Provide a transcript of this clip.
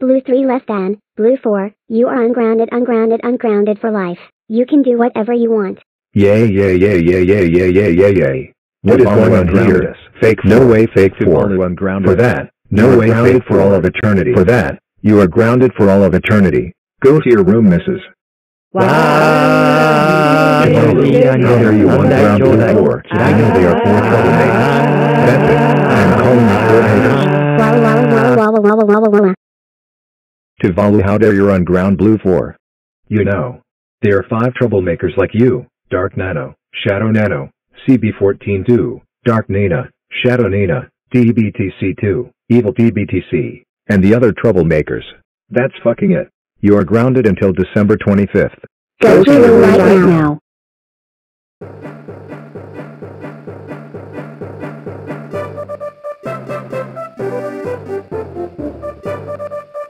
Blue 3 less than, Blue 4, you are ungrounded, ungrounded, ungrounded for life. You can do whatever you want. Yay, yay, yay, yay, yay, yay, yay, yay, yay. What is going on here? Fake No way fake To for. follow ungrounded. For that. You No are way grounded fake for all of eternity. For that. You are grounded for all of eternity. Go to your room, missus. 와, Tomorrow, how dare you unground blue four? I know they are four troublemakers. That's it. I am calling you four haters. Walla walla walla walla walla walla walla. Tuvalu, how dare you on ground blue four? You know. There are five troublemakers like you. Dark Nano, Shadow Nano, CB14-2, Dark Nina, Shadow Nina, TBTC2, Evil TBTC, and the other troublemakers. That's fucking it. You are grounded until December 25th. Go to your right now.